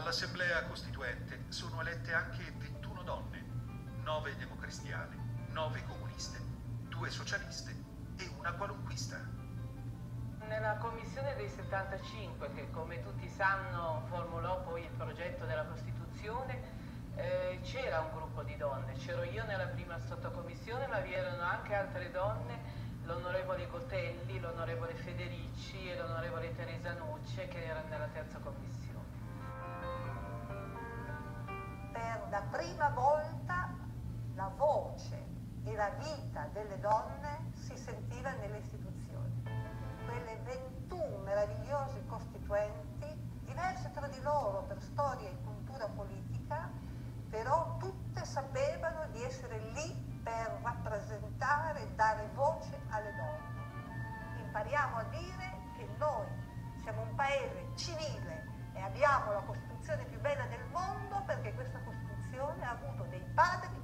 All'Assemblea Costituente sono elette anche 21 donne, 9 democristiane, 9 comuniste, 2 socialiste e una qualunquista. Nella commissione dei 75, che come tutti sanno formulò poi il progetto della Costituzione, eh, c'era un gruppo di donne, c'ero io nella prima sottocommissione, ma vi erano anche altre donne, l'onorevole Gotelli, l'onorevole Federici e l'onorevole Teresa Nucce che erano nella terza commissione. La prima volta la voce e la vita delle donne si sentiva nelle istituzioni. Quelle 21 meravigliose costituenti, diverse tra di loro per storia e cultura politica, però tutte sapevano di essere lì per rappresentare e dare voce alle donne. Impariamo a dire che noi siamo un paese civile e abbiamo la Costituzione Father